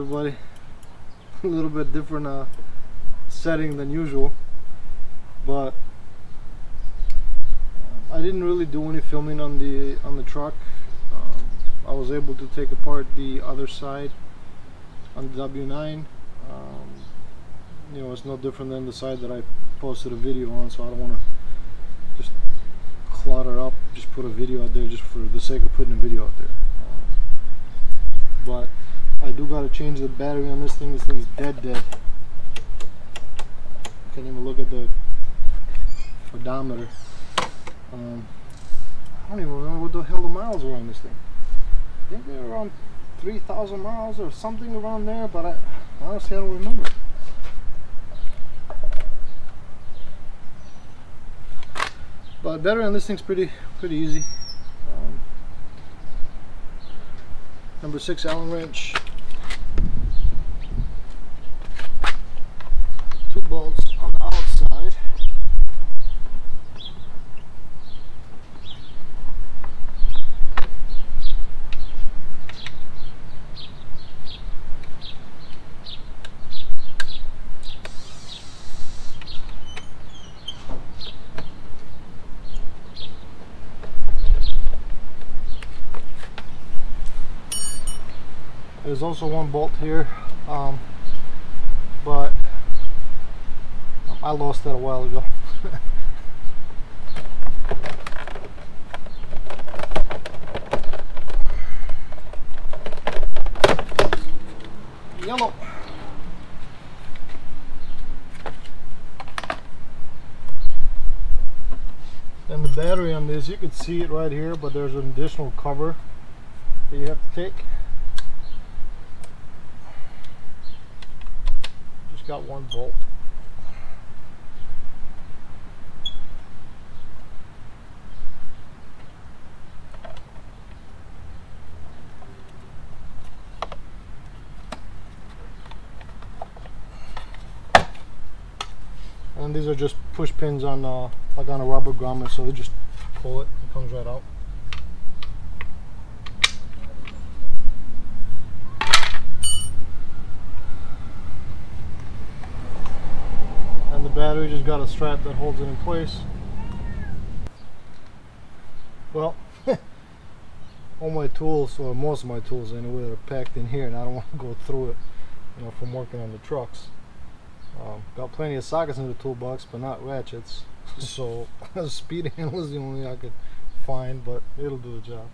everybody? A little bit different uh, setting than usual. But I didn't really do any filming on the on the truck. Um, I was able to take apart the other side on the W9 um, you know it's no different than the side that I posted a video on so I don't want to just clutter up just put a video out there just for the sake of putting a video out there. Um, but I do got to change the battery on this thing. This thing's dead dead. Can't even look at the odometer. Um, I don't even remember what the hell the miles were on this thing. I think they were around 3,000 miles or something around there but I honestly I don't remember. But battery on this thing's pretty pretty easy. Um, number six Allen wrench two bolts on the outside. There's also one bolt here, um, but I lost that a while ago. Yellow. Then the battery on this, you can see it right here, but there's an additional cover that you have to take. Just got one bolt. and these are just push pins on uh, like on a rubber grommet so they just pull it it comes right out and the battery just got a strap that holds it in place well all my tools or most of my tools anyway are packed in here and I don't want to go through it you know from working on the trucks um, got plenty of sockets in the toolbox, but not ratchets. so a speed handle is the only I could find, but it'll do the job.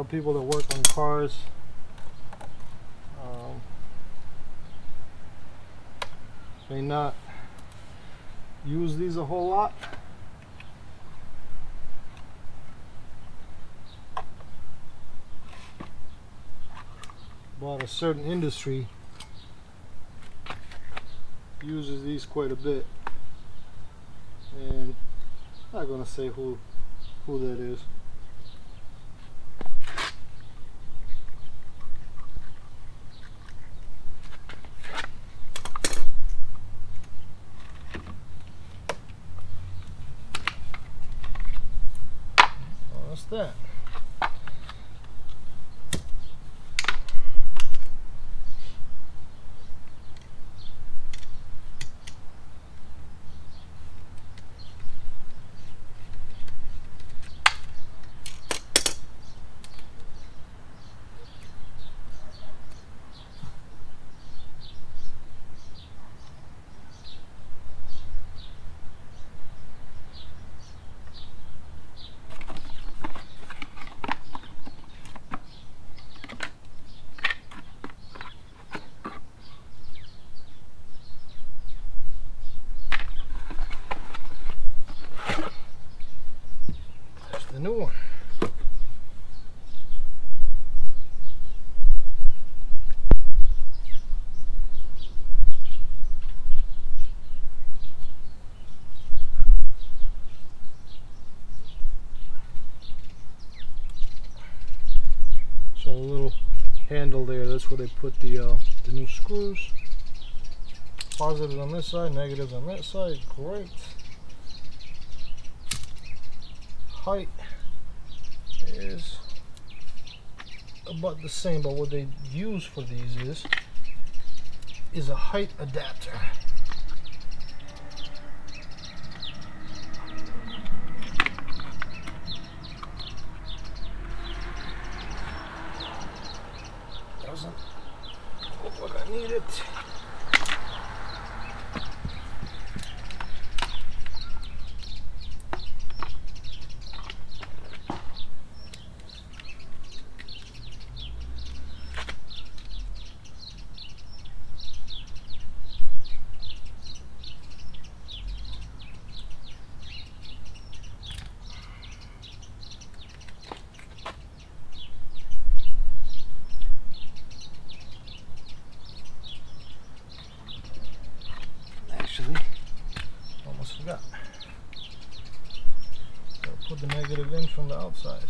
Lot of people that work on cars. Um, may not use these a whole lot. but a certain industry uses these quite a bit. And I'm not gonna say who who that is well, that's that the new one. So a little handle there, that's where they put the, uh, the new screws. positives on this side, negatives on that side. Great. Height is about the same, but what they use for these is is a height adapter. Doesn't look like I need it. Actually, almost forgot. Gotta put the negative in from the outside.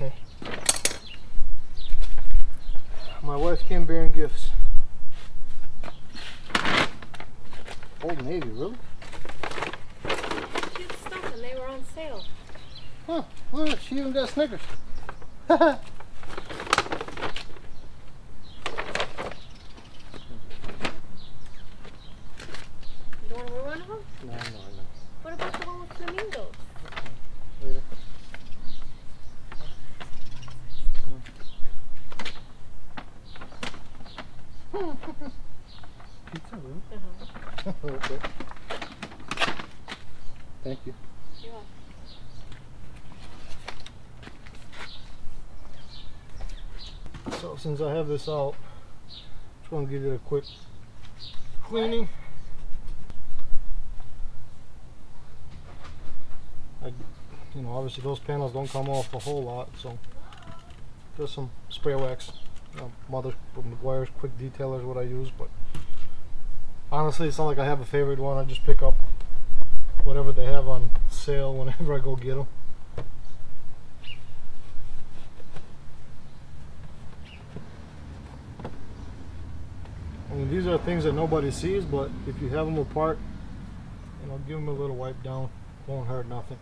My wife came bearing gifts. Navy, really? Cute stuff, and they were on sale. Huh, look, she even got Snickers. You don't want Pizza, really? Uh-huh. okay. Thank you. You're welcome. So since I have this out, just gonna give it a quick cleaning. I, you know, obviously those panels don't come off a whole lot, so just some spray wax. You Mother Meguiar's quick detailer is what I use, but honestly, it's not like I have a favorite one. I just pick up whatever they have on sale whenever I go get them. I mean, these are things that nobody sees, but if you have them apart, you know, give them a little wipe down. Won't hurt nothing.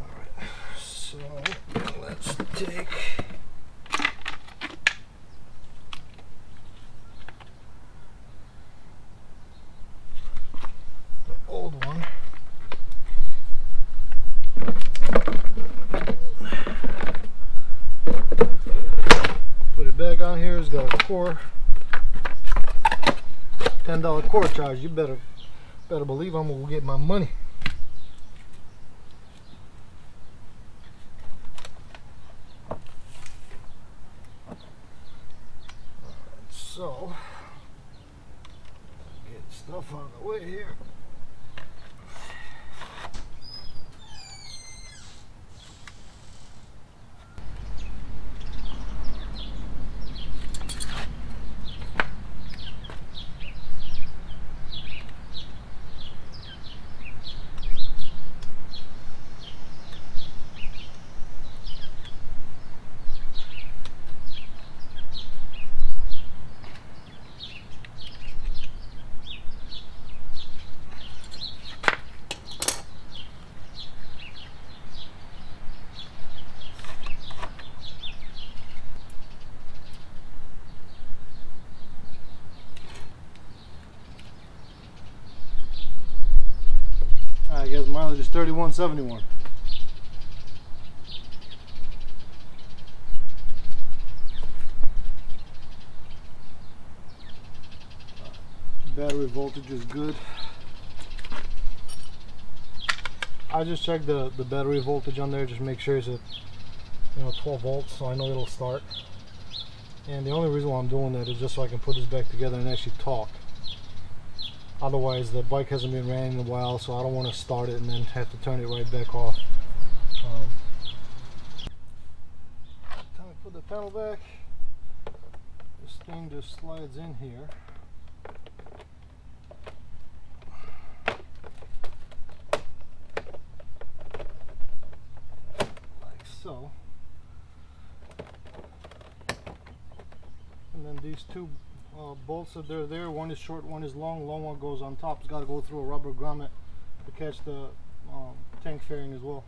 Alright, so let's take. $10 court charge. You better better believe I'm gonna get my money. 3171. Battery voltage is good. I just checked the, the battery voltage on there, just make sure it's at you know 12 volts so I know it'll start. And the only reason why I'm doing that is just so I can put this back together and actually talk. Otherwise, the bike hasn't been ran in a while, so I don't want to start it and then have to turn it right back off. Um, time to put the pedal back. This thing just slides in here. Like so. And then these two uh, bolts that they're there, one is short, one is long. Long one goes on top. It's got to go through a rubber grommet to catch the um, tank fairing as well.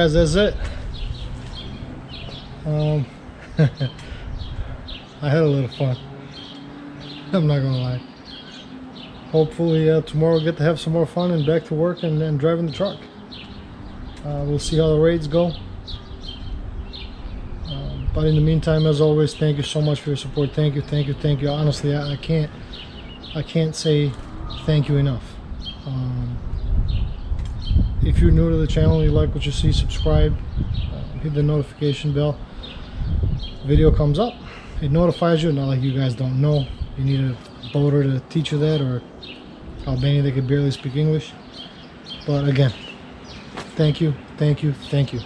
Guys, that's it. Um, I had a little fun. I'm not gonna lie. Hopefully, uh, tomorrow we'll get to have some more fun and back to work and, and driving the truck. Uh, we'll see how the raids go. Um, but in the meantime, as always, thank you so much for your support. Thank you, thank you, thank you. Honestly, I, I can't, I can't say thank you enough. Um, if you're new to the channel, you like what you see, subscribe, uh, hit the notification bell. Video comes up, it notifies you. Not like you guys don't know. You need a boater to teach you that, or Albania they could barely speak English. But again, thank you, thank you, thank you.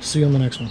See you on the next one.